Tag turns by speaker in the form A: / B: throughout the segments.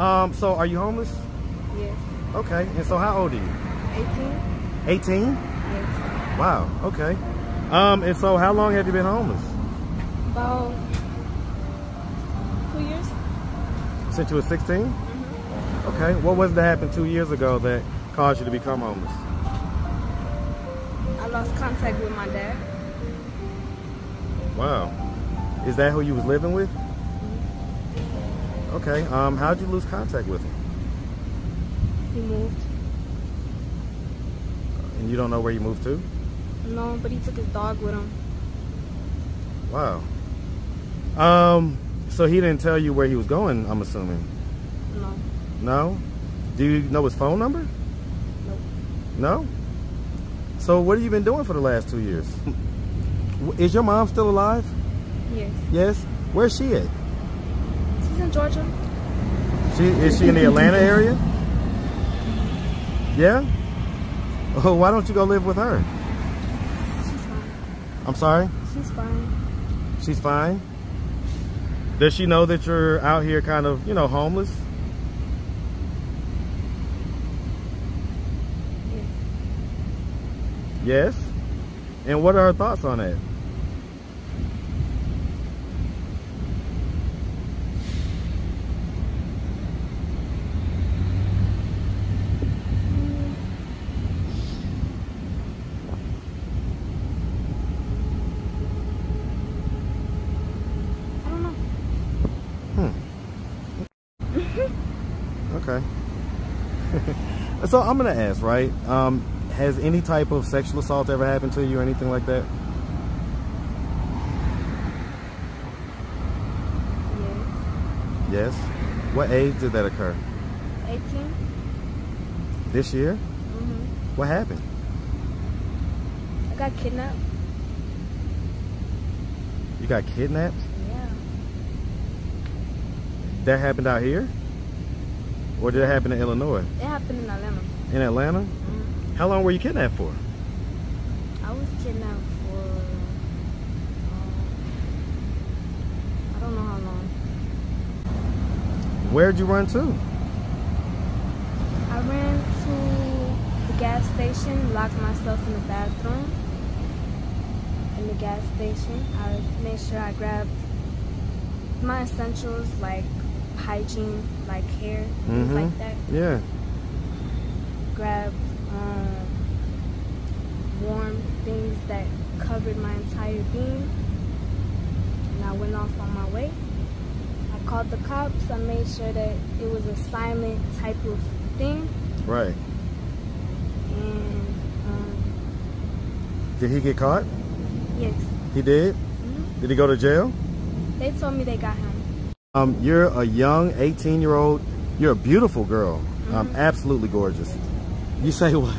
A: Um, so are you homeless?
B: Yes.
A: Okay. And so how old are you?
B: 18?
A: 18?
B: Yes.
A: Wow. Okay. Um, and so how long have you been homeless?
B: About two years?
A: Since you were 16?
B: Mm-hmm.
A: Okay. What was that happened two years ago that caused you to become homeless?
B: I lost contact with my dad.
A: Wow. Is that who you was living with? Okay. Um, how'd you lose contact with him?
B: He moved.
A: And you don't know where you moved to?
B: No, but he took his dog with him.
A: Wow. Um, so he didn't tell you where he was going, I'm assuming.
B: No.
A: No? Do you know his phone number?
B: Nope.
A: No? So what have you been doing for the last two years? Is your mom still alive?
B: Yes.
A: Yes? Where's she at?
B: She's in Georgia.
A: She is she in the Atlanta area? Yeah? Oh, why don't you go live with her?
B: She's fine.
A: I'm sorry?
B: She's fine.
A: She's fine? Does she know that you're out here kind of, you know, homeless?
B: Yes.
A: Yes? And what are her thoughts on that?
B: I don't know.
A: Okay. so I'm gonna ask, right? Um, has any type of sexual assault ever happened to you or anything like that?
B: Yes.
A: Yes. What age did that occur?
B: 18?
A: This year?
B: Mm-hmm.
A: What happened?
B: I got kidnapped.
A: You got kidnapped?
B: Yeah.
A: That happened out here? Or did it happen in Illinois?
B: It happened in Atlanta.
A: In Atlanta?
B: Mhm.
A: How long were you kidnapped for?
B: I was kidnapped for. Um, I don't know how long.
A: Where'd you run to?
B: I ran to the gas station, locked myself in the bathroom. In the gas station, I made sure I grabbed my essentials like hygiene, like hair, things
A: Mhm.
B: like that.
A: Yeah.
B: Grab um, warm things that covered my entire being, and I went off on my way. I called the cops. I made sure that it was a silent type of thing.
A: Right.
B: And um,
A: Did he get caught?
B: yes,
A: He did?
B: Mhm.
A: Did he go to jail?
B: they told me they got him.
A: Um, you're a young 18 year old. You're a beautiful girl. Um,
B: Mhm.
A: absolutely gorgeous. You say what?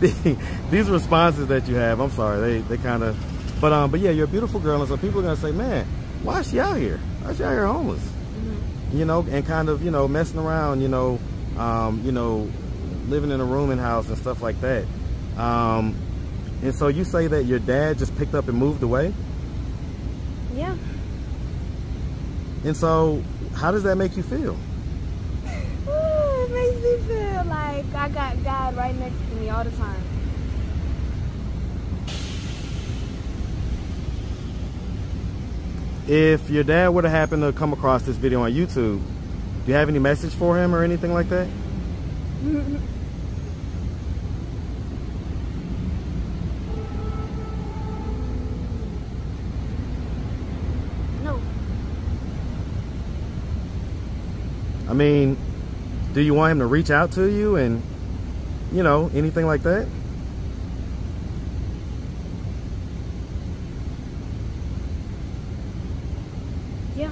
A: These responses that you have, I'm sorry, they, they kind of, but um, but yeah, you're a beautiful girl, and so people are gonna say, man, why is she out here? Why is she out here homeless?
B: Mhm.
A: You know, and kind of, you know, messing around, you know, um, you know, living in a rooming house and stuff like that. Um, and so you say that your dad just picked up and moved away,
B: Yeah.
A: and so how does that make you feel?
B: Ooh, it makes me feel like I got God right next to me all the time.
A: If your dad would have happened to come across this video on YouTube, do you have any message for him or anything like that? mean, do you want him to reach out to you and, you know, anything like that? Yeah.